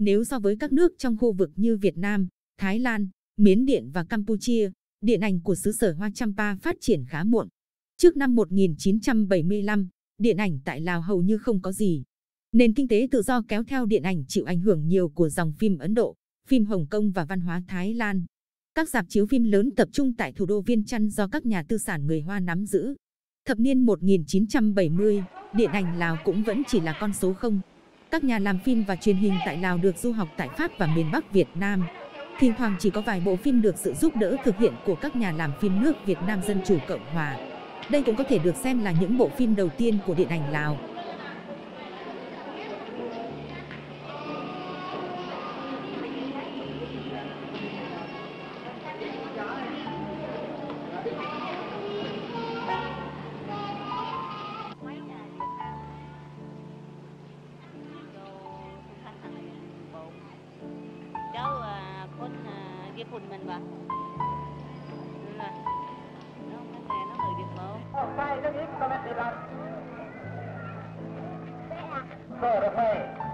Nếu so với các nước trong khu vực như Việt Nam, Thái Lan, Miến Điện và Campuchia, điện ảnh của xứ sở Hoa Champa phát triển khá muộn. Trước năm 1975, điện ảnh tại Lào hầu như không có gì. Nền kinh tế tự do kéo theo điện ảnh chịu ảnh hưởng nhiều của dòng phim Ấn Độ, phim Hồng Kông và văn hóa Thái Lan. Các dạp chiếu phim lớn tập trung tại thủ đô Viên Chăn do các nhà tư sản người Hoa nắm giữ. Thập niên 1970, điện ảnh Lào cũng vẫn chỉ là con số không. Các nhà làm phim và truyền hình tại Lào được du học tại Pháp và miền Bắc Việt Nam. Thỉnh thoảng chỉ có vài bộ phim được sự giúp đỡ thực hiện của các nhà làm phim nước Việt Nam Dân Chủ Cộng Hòa. Đây cũng có thể được xem là những bộ phim đầu tiên của điện ảnh Lào. À, ghép hồn mình bà Đúng rồi. nó nó nghe nó người ghép máu ออกไปเรื่องนี้ก็ไม่ติดครับก็รถไฟ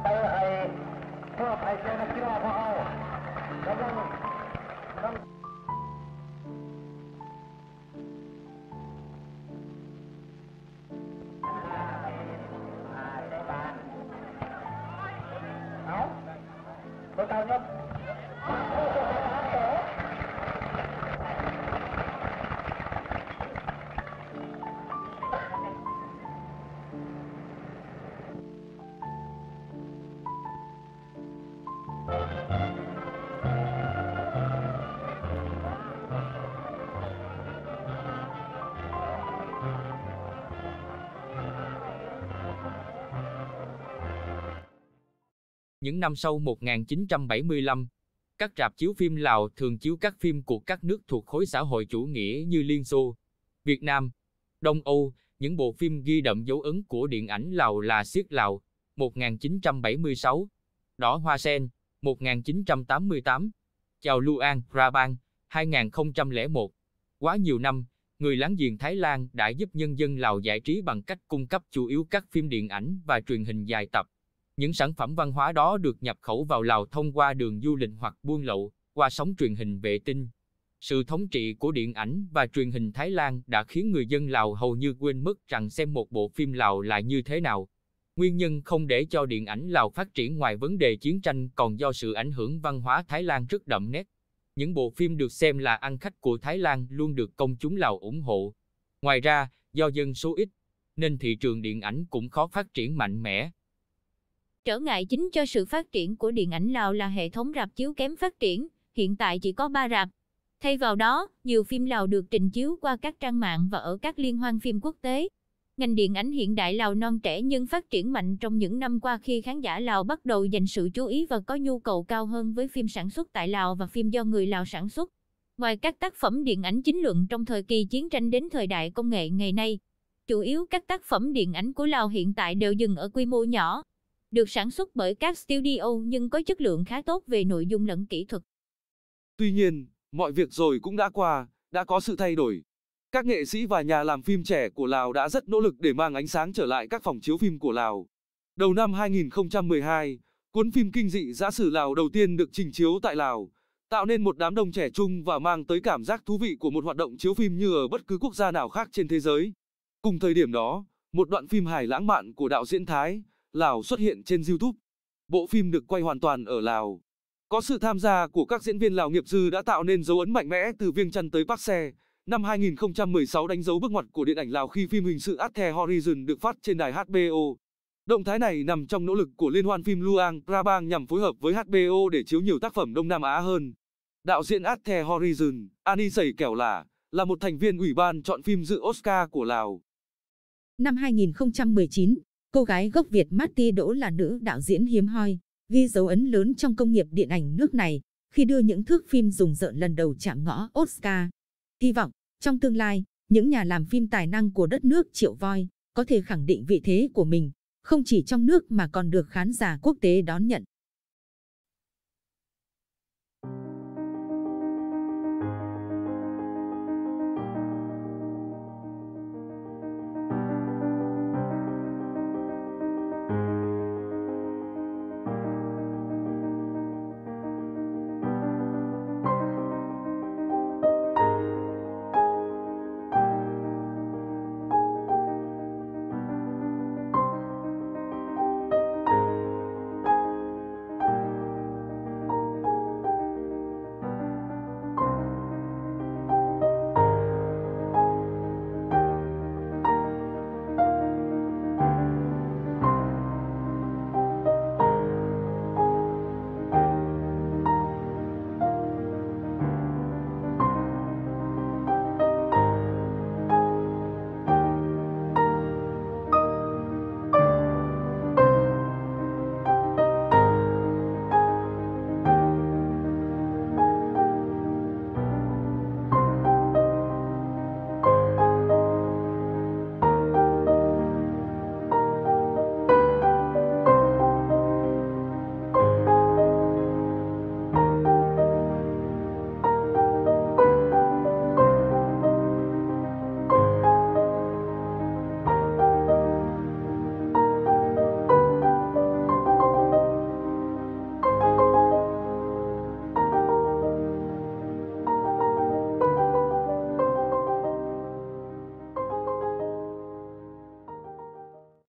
ไปไอ้พวกไอ้เจ้านักกีฬาพวกเขากำลังต้องเอารถไฟครั Những năm sau 1975, các rạp chiếu phim Lào thường chiếu các phim của các nước thuộc khối xã hội chủ nghĩa như Liên Xô, Việt Nam, Đông Âu. Những bộ phim ghi đậm dấu ấn của điện ảnh Lào là Siết Lào, 1976, Đỏ Hoa Sen, 1988, Chào Luang Rabang, 2001. Quá nhiều năm, người láng giềng Thái Lan đã giúp nhân dân Lào giải trí bằng cách cung cấp chủ yếu các phim điện ảnh và truyền hình dài tập. Những sản phẩm văn hóa đó được nhập khẩu vào Lào thông qua đường du lịch hoặc buôn lậu, qua sóng truyền hình vệ tinh. Sự thống trị của điện ảnh và truyền hình Thái Lan đã khiến người dân Lào hầu như quên mất rằng xem một bộ phim Lào là như thế nào. Nguyên nhân không để cho điện ảnh Lào phát triển ngoài vấn đề chiến tranh còn do sự ảnh hưởng văn hóa Thái Lan rất đậm nét. Những bộ phim được xem là ăn khách của Thái Lan luôn được công chúng Lào ủng hộ. Ngoài ra, do dân số ít, nên thị trường điện ảnh cũng khó phát triển mạnh mẽ. Trở ngại chính cho sự phát triển của điện ảnh Lào là hệ thống rạp chiếu kém phát triển, hiện tại chỉ có 3 rạp. Thay vào đó, nhiều phim Lào được trình chiếu qua các trang mạng và ở các liên hoan phim quốc tế. Ngành điện ảnh hiện đại Lào non trẻ nhưng phát triển mạnh trong những năm qua khi khán giả Lào bắt đầu dành sự chú ý và có nhu cầu cao hơn với phim sản xuất tại Lào và phim do người Lào sản xuất. Ngoài các tác phẩm điện ảnh chính luận trong thời kỳ chiến tranh đến thời đại công nghệ ngày nay, chủ yếu các tác phẩm điện ảnh của Lào hiện tại đều dừng ở quy mô nhỏ, được sản xuất bởi các studio nhưng có chất lượng khá tốt về nội dung lẫn kỹ thuật. Tuy nhiên, mọi việc rồi cũng đã qua, đã có sự thay đổi. Các nghệ sĩ và nhà làm phim trẻ của Lào đã rất nỗ lực để mang ánh sáng trở lại các phòng chiếu phim của Lào. Đầu năm 2012, cuốn phim kinh dị giã sử Lào đầu tiên được trình chiếu tại Lào, tạo nên một đám đông trẻ trung và mang tới cảm giác thú vị của một hoạt động chiếu phim như ở bất cứ quốc gia nào khác trên thế giới. Cùng thời điểm đó, một đoạn phim hài lãng mạn của đạo diễn Thái, Lào xuất hiện trên YouTube. Bộ phim được quay hoàn toàn ở Lào. Có sự tham gia của các diễn viên Lào nghiệp dư đã tạo nên dấu ấn mạnh mẽ từ Viêng Chăn tới Park Se. Năm 2016 đánh dấu bước ngoặt của điện ảnh Lào khi phim hình sự Athe Horizon được phát trên đài HBO. Động thái này nằm trong nỗ lực của Liên hoan phim Luang Prabang nhằm phối hợp với HBO để chiếu nhiều tác phẩm Đông Nam Á hơn. Đạo diễn Athe Horizon, Ani Sẩy Kẻo Lả, là một thành viên ủy ban chọn phim dự Oscar của Lào. Năm 2019, cô gái gốc Việt Marty Đỗ là nữ đạo diễn hiếm hoi, ghi dấu ấn lớn trong công nghiệp điện ảnh nước này khi đưa những thước phim rùng rợn lần đầu chạm ngõ Oscar. Hy vọng, trong tương lai, những nhà làm phim tài năng của đất nước triệu voi có thể khẳng định vị thế của mình, không chỉ trong nước mà còn được khán giả quốc tế đón nhận.